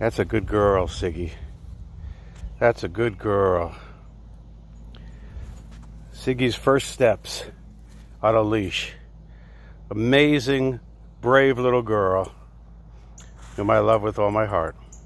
That's a good girl, Siggy. That's a good girl. Siggy's first steps on a leash. Amazing, brave little girl whom I love with all my heart.